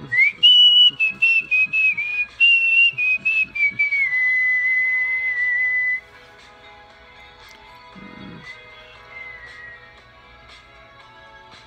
Mm-hmm.